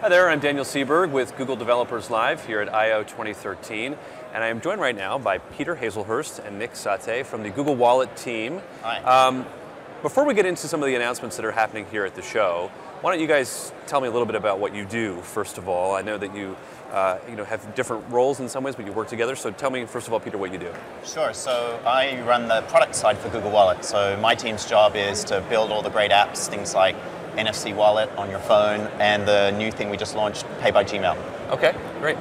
Hi there, I'm Daniel Seberg with Google Developers Live here at I/O 2013, and I am joined right now by Peter Hazlehurst and Nik Sathe from the Google Wallet team. Hi. Um, before we get into some of the announcements that are happening here at the show, why don't you guys tell me a little bit about what you do, first of all. I know that you, uh, you know, have different roles in some ways, but you work together, so tell me, first of all, Peter, what you do. Sure. So I run the product side for Google Wallet. So my team's job is to build all the great apps, things like NFC Wallet on your phone, and the new thing we just launched, Pay by Gmail. Okay, great.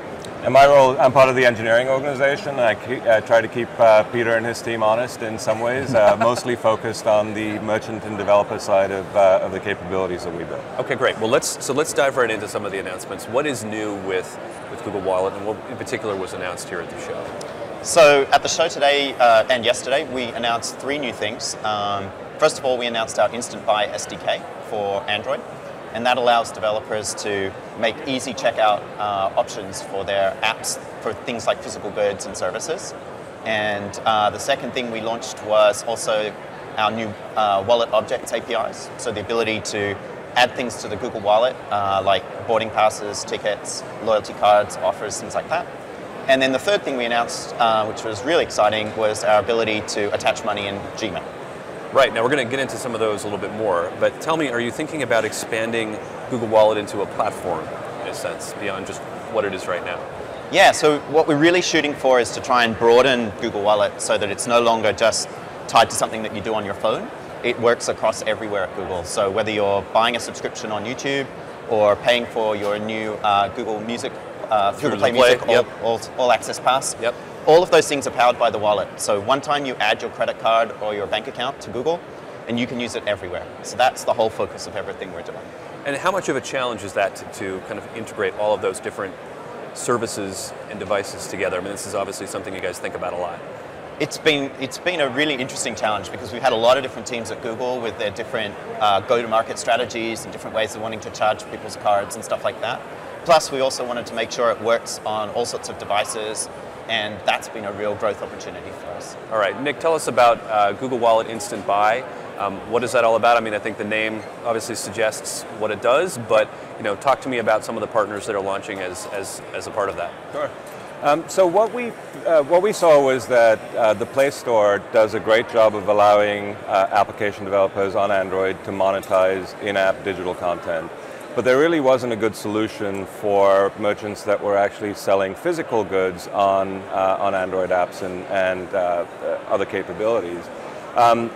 In my role, I'm part of the engineering organization. And I, keep, I try to keep uh, Peter and his team honest in some ways, uh, mostly focused on the merchant and developer side of, uh, of the capabilities that we build. Okay, great. Well, let's so let's dive right into some of the announcements. What is new with with Google Wallet, and what in particular was announced here at the show? So at the show today uh, and yesterday, we announced three new things. Um, first of all, we announced our Instant Buy SDK for Android, and that allows developers to make easy checkout uh, options for their apps for things like physical goods and services. And uh, the second thing we launched was also our new uh, Wallet Objects APIs, so the ability to add things to the Google Wallet, uh, like boarding passes, tickets, loyalty cards, offers, things like that. And then the third thing we announced, uh, which was really exciting, was our ability to attach money in Gmail. Right, now we're going to get into some of those a little bit more, but tell me, are you thinking about expanding Google Wallet into a platform, in a sense, beyond just what it is right now? Yeah, so what we're really shooting for is to try and broaden Google Wallet so that it's no longer just tied to something that you do on your phone. It works across everywhere at Google. So whether you're buying a subscription on YouTube or paying for your new uh, Google Music, uh, Google Play, Play, Music yep. all, all, all Access Pass, Yep. All of those things are powered by the wallet. So one time you add your credit card or your bank account to Google, and you can use it everywhere. So that's the whole focus of everything we're doing. And how much of a challenge is that to, to kind of integrate all of those different services and devices together? I mean, this is obviously something you guys think about a lot. It's been it's been a really interesting challenge because we've had a lot of different teams at Google with their different uh, go-to-market strategies and different ways of wanting to charge people's cards and stuff like that. Plus, we also wanted to make sure it works on all sorts of devices, and that's been a real growth opportunity for us. All right, Nik, tell us about uh, Google Wallet Instant Buy. Um, what is that all about? I mean, I think the name obviously suggests what it does, but you know, talk to me about some of the partners that are launching as, as, as a part of that. Sure. Um, so what we uh, what we saw was that uh, the Play Store does a great job of allowing uh, application developers on Android to monetize in-app digital content, but there really wasn't a good solution for merchants that were actually selling physical goods on uh, on Android apps and and uh, uh, other capabilities. Um,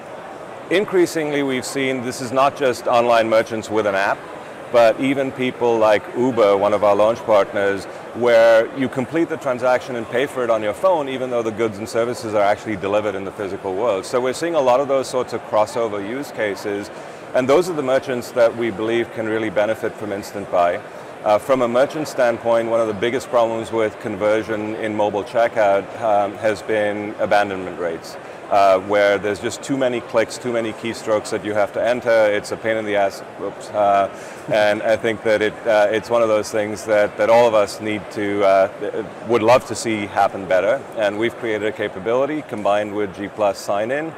increasingly, we've seen this is not just online merchants with an app, but even people like Uber, one of our launch partners, where you complete the transaction and pay for it on your phone, even though the goods and services are actually delivered in the physical world. So we're seeing a lot of those sorts of crossover use cases, and those are the merchants that we believe can really benefit from Instant Buy. Uh, from a merchant standpoint, one of the biggest problems with conversion in mobile checkout um, has been abandonment rates. Uh, where there's just too many clicks, too many keystrokes that you have to enter. It's a pain in the ass. Oops. Uh, and I think that it, uh, it's one of those things that, that all of us need to, uh, would love to see happen better. And we've created a capability combined with G Plus sign-in,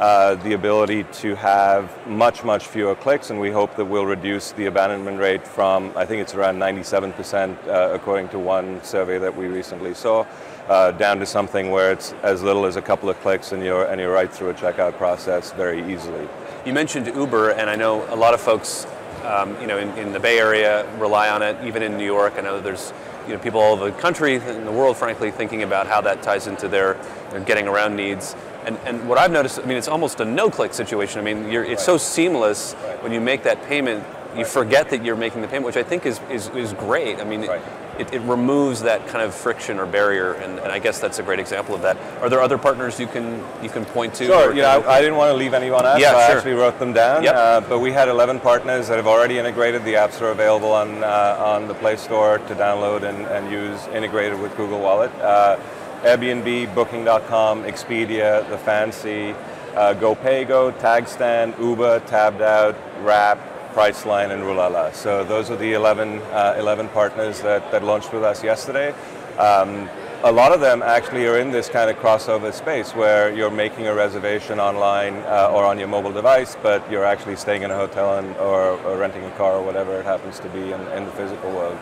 uh, the ability to have much, much fewer clicks. And we hope that we'll reduce the abandonment rate from, I think it's around 97% uh, according to one survey that we recently saw uh, down to something where it's as little as a couple of clicks and you're, and you're right through a checkout process very easily. You mentioned Uber, and I know a lot of folks, um, you know, in, in, the Bay Area rely on it. Even in New York, I know there's, you know, people all over the country, and the world, frankly, thinking about how that ties into their, their getting around needs. And, and what I've noticed, I mean, it's almost a no-click situation. I mean, it's right. so seamless right. when you make that payment you forget that you're making the payment, which I think is, is, is great. I mean, right. it, it, removes that kind of friction or barrier, and, and, I guess that's a great example of that. Are there other partners you can you can point to? Sure. Yeah, I, I, didn't want to leave anyone out, yeah, so sure. I actually wrote them down. Yep. Uh, but we had 11 partners that have already integrated. The apps are available on uh, on the Play Store to download and, and use, integrated with Google Wallet. Uh, Airbnb, Booking.com, Expedia, The Fancy, uh, GoPago, TagStand, Uber, Tabbed Out, Wrap, Priceline, and Rue La La. So those are the 11, uh, 11 partners that, that launched with us yesterday. Um, a lot of them actually are in this kind of crossover space where you're making a reservation online uh, or on your mobile device, but you're actually staying in a hotel and, or, or, renting a car or whatever it happens to be in, in the physical world.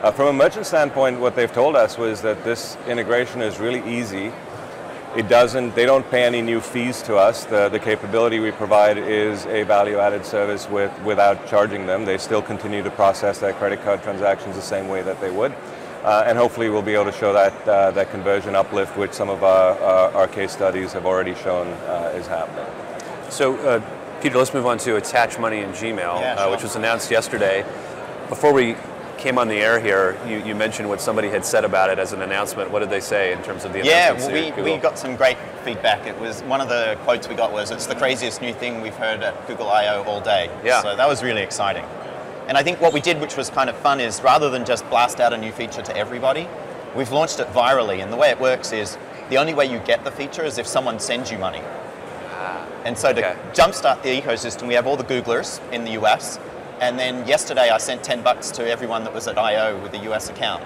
Uh, from a merchant standpoint, what they've told us was that this integration is really easy. It doesn't, they don't pay any new fees to us. The, the capability we provide is a value added service with, without charging them. They still continue to process their credit card transactions the same way that they would. Uh, and hopefully we'll be able to show that, uh, that conversion uplift, which some of our, uh, our case studies have already shown uh, is happening. So, uh, Peter, let's move on to Attach Money in Gmail, yeah, uh, sure. which was announced yesterday. Before we came on the air here, you, you, mentioned what somebody had said about it as an announcement. What did they say in terms of the yeah, announcement? Yeah, we, we got some great feedback. It was one of the quotes we got was, "It's the craziest new thing we've heard at Google I/O all day." Yeah. So that was really exciting. And I think what we did, which was kind of fun, is rather than just blast out a new feature to everybody, we've launched it virally. And the way it works is the only way you get the feature is if someone sends you money. Ah, and so to okay. jumpstart the ecosystem, we have all the Googlers in the US. And then yesterday I sent 10 bucks to everyone that was at I.O. with a US account.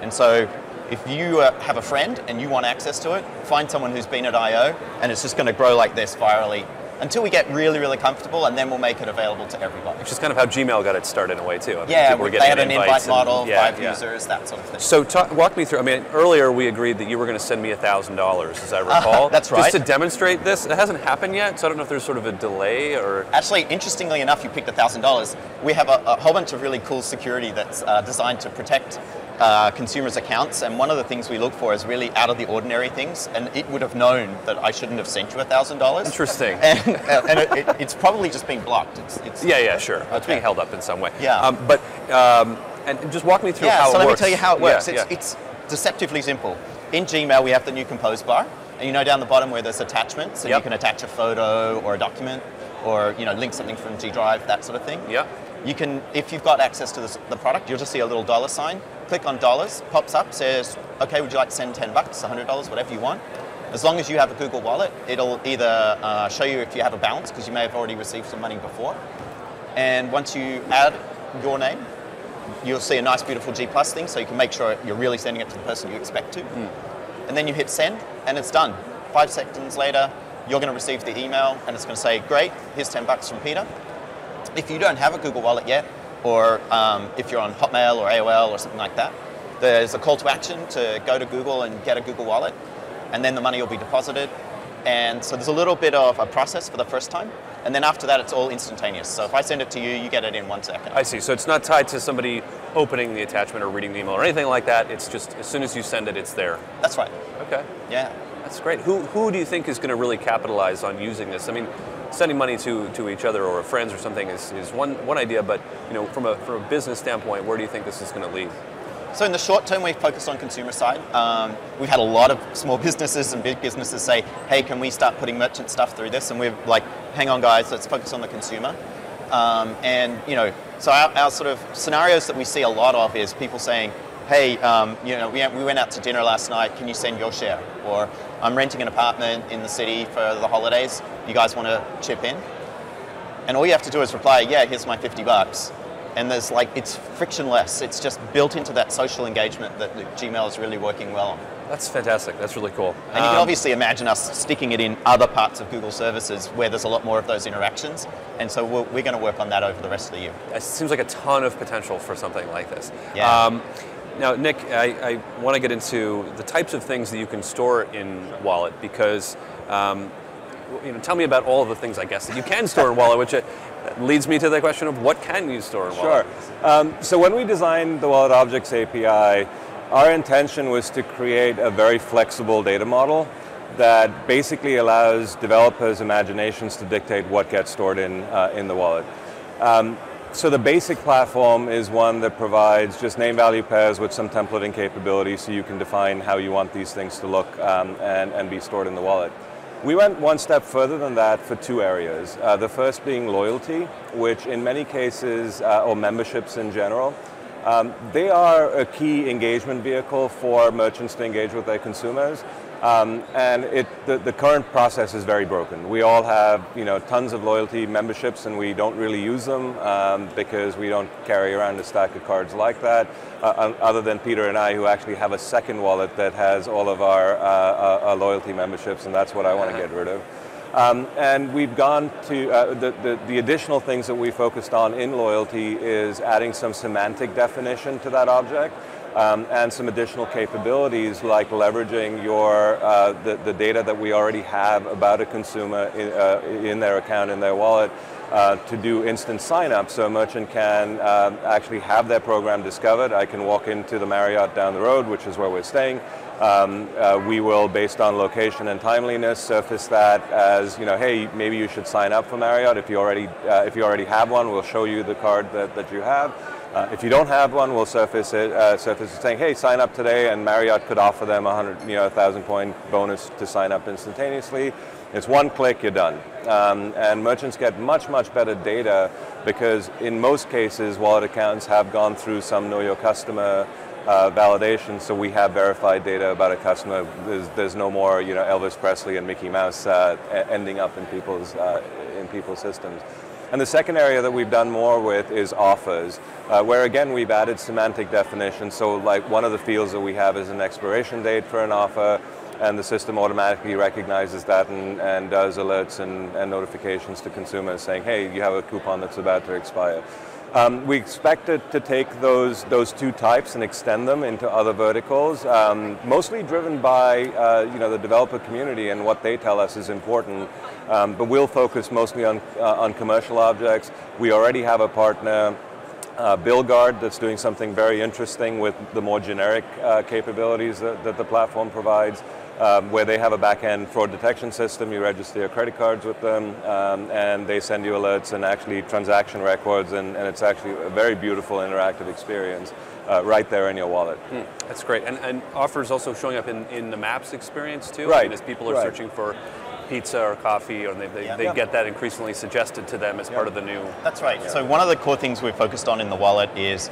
And so if you uh, have a friend and you want access to it, find someone who's been at I.O. and it's just going to grow like this virally until we get really, really comfortable, and then we'll make it available to everybody. Which is kind of how Gmail got its start in a way too. I mean, yeah, they had an invite and, model, yeah, five yeah. users, that sort of thing. So talk, walk me through. I mean, earlier we agreed that you were going to send me thousand dollars, as I recall. Uh, that's right. Just to demonstrate this, it hasn't happened yet, so I don't know if there's sort of a delay or. Actually, interestingly enough, you picked thousand dollars. We have a, a, whole bunch of really cool security that's uh, designed to protect uh, consumers' accounts, and one of the things we look for is really out of the ordinary things. And it would have known that I shouldn't have sent you a thousand dollars. Interesting. And, uh, and it, it, it's probably just been blocked. It's, it's yeah, yeah, sure. Okay. It's being held up in some way. Yeah. Um, but um, and just walk me through yeah, how so it works. Yeah. So let me tell you how it works. Yeah, it's, yeah. it's deceptively simple. In Gmail, we have the new Compose bar, and you know down the bottom where there's attachments, and Yep. you can attach a photo or a document, or you know link something from G Drive, that sort of thing. Yeah. You can, if you've got access to this, the product, you'll just see a little dollar sign. Click on dollars, pops up, says, okay, would you like to send 10 bucks, $100, whatever you want. As long as you have a Google Wallet, it'll either uh, show you if you have a balance, because you may have already received some money before. And once you add your name, you'll see a nice, beautiful G Plus thing, so you can make sure you're really sending it to the person you expect to. And then you hit send, and it's done. Five seconds later, you're going to receive the email, and it's going to say, great, here's 10 bucks from Peter. If you don't have a Google Wallet yet, or um, if you're on Hotmail or AOL or something like that, there's a call to action to go to Google and get a Google Wallet, and then the money will be deposited. And so there's a little bit of a process for the first time, and then after that, it's all instantaneous. So if I send it to you, you get it in one second. I see. So it's not tied to somebody opening the attachment or reading the email or anything like that. It's just as soon as you send it, it's there. That's right. Okay. Yeah. That's great. Who, who do you think is going to really capitalize on using this? I mean, sending money to, to each other or friends or something is, is one, one idea, but you know, from a, from a business standpoint, where do you think this is going to lead? So in the short term, we've focused on consumer side. Um, we've had a lot of small businesses and big businesses say, "Hey, can we start putting merchant stuff through this?" And we're like, "Hang on, guys, let's focus on the consumer." Um, and you know, so our, our, sort of scenarios that we see a lot of is people saying, "Hey, um, you know, we, we went out to dinner last night. Can you send your share?" Or I'm renting an apartment in the city for the holidays. You guys want to chip in? And all you have to do is reply, "Yeah, here's my 50 bucks." and there's like it's frictionless. It's just built into that social engagement that Gmail is really working well on. That's fantastic. That's really cool. And you can obviously imagine us sticking it in other parts of Google services where there's a lot more of those interactions. And so we're, we're going to work on that over the rest of the year. It seems like a ton of potential for something like this. Yeah. Um, now, Nik, I, I want to get into the types of things that you can store in Wallet because, um, you know, tell me about all of the things I guess that you can store in Wallet, which uh, leads me to the question of what can you store in Wallet? Sure. Um, so when we designed the Wallet Objects API, our intention was to create a very flexible data model that basically allows developers' imaginations to dictate what gets stored in, uh, in the wallet. Um, so the basic platform is one that provides just name value pairs with some templating capability so you can define how you want these things to look um, and, and be stored in the wallet. We went one step further than that for two areas. Uh, the first being loyalty, which in many cases, uh, or memberships in general, um, they are a key engagement vehicle for merchants to engage with their consumers. Um, and it, the, the current process is very broken. We all have you know, tons of loyalty memberships and we don't really use them um, because we don't carry around a stack of cards like that, uh, other than Peter and I who actually have a second wallet that has all of our uh, uh, loyalty memberships and that's what I want to get rid of. Um, and we've gone to, uh, the, the, the, additional things that we focused on in loyalty is adding some semantic definition to that object um, and some additional capabilities like leveraging your, uh, the, the data that we already have about a consumer in, uh, in their account, in their wallet, uh, to do instant sign up so a merchant can um, actually have their program discovered. I can walk into the Marriott down the road, which is where we're staying. Um, uh, we will, based on location and timeliness, surface that as, you know, hey, maybe you should sign up for Marriott. If you already, uh, if you already have one, we'll show you the card that, that you have. Uh, if you don't have one, we'll surface it, uh, surface it saying, hey, sign up today, and Marriott could offer them a 100, you know, a 1,000 point bonus to sign up instantaneously. It's one click, you're done. Um, and merchants get much, much better data because in most cases, wallet accounts have gone through some know your customer uh, validation, so we have verified data about a customer. There's, there's no more, you know, Elvis Presley and Mickey Mouse uh, ending up in people's, uh, in people's systems. And the second area that we've done more with is offers, uh, where again we've added semantic definition. So like one of the fields that we have is an expiration date for an offer, and the system automatically recognizes that and, and does alerts and, and notifications to consumers saying, hey, you have a coupon that's about to expire. Um, we expect to take those, those two types and extend them into other verticals, um, mostly driven by uh, you know, the developer community and what they tell us is important. Um, but we'll focus mostly on, uh, on commercial objects. We already have a partner, uh, BillGuard, that's doing something very interesting with the more generic uh, capabilities that, that the platform provides um, where they have a back-end fraud detection system. You register your credit cards with them, um, and they send you alerts and actually transaction records, and, and it's actually a very beautiful interactive experience. Uh, right there in your wallet. Hmm, that's great. And, and, offers also showing up in, in the Maps experience too? Right. I mean, as people are right. searching for pizza or coffee, or they, they, yeah. they yeah. get that increasingly suggested to them as yeah. part of the new. That's right. So one of the core things we've focused on in the wallet is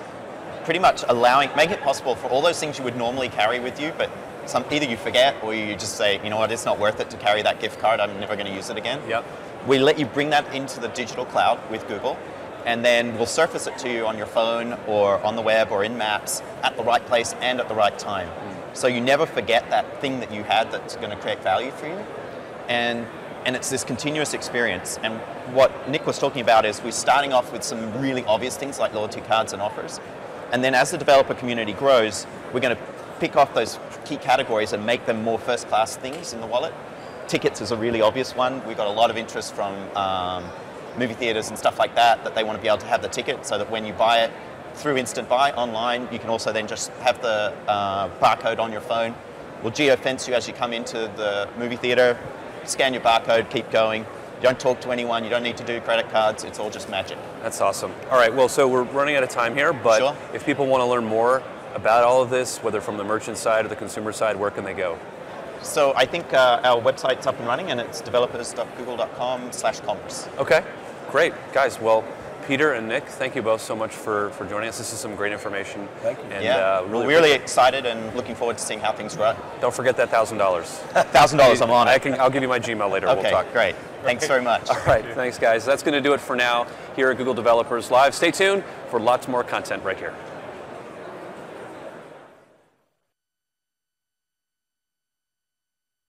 pretty much allowing, make it possible for all those things you would normally carry with you, but some, either you forget or you just say, you know what, it's not worth it to carry that gift card. I'm never going to use it again. Yep. We let you bring that into the digital cloud with Google, and then we'll surface it to you on your phone or on the web or in Maps at the right place and at the right time. Mm. So you never forget that thing that you had that's going to create value for you. And and it's this continuous experience. And what Nik was talking about is we're starting off with some really obvious things like loyalty cards and offers. And then as the developer community grows, we're going to pick off those key categories and make them more first class things in the wallet. Tickets is a really obvious one. We've got a lot of interest from um, movie theaters and stuff like that, that they want to be able to have the ticket so that when you buy it through Instant Buy online, you can also then just have the uh, barcode on your phone. We'll geofence you as you come into the movie theater, scan your barcode, keep going. You don't talk to anyone, you don't need to do credit cards, it's all just magic. That's awesome. All right, well, so we're running out of time here, but sure. if people want to learn more about all of this, whether from the merchant side or the consumer side, where can they go? So I think uh, our website's up and running and it's developers.google.com slash commerce. Okay, great. Guys, well, Peter and Nik, thank you both so much for, for joining us. This is some great information. Thank you. And, yeah, uh, really we're really excited and looking forward to seeing how things grow. Don't forget that thousand dollars. Thousand dollars, I'm on it. I can, I'll give you my Gmail later. Okay, we'll talk. great. Thanks very much. All right, thanks guys. That's going to do it for now here at Google Developers Live. Stay tuned for lots more content right here.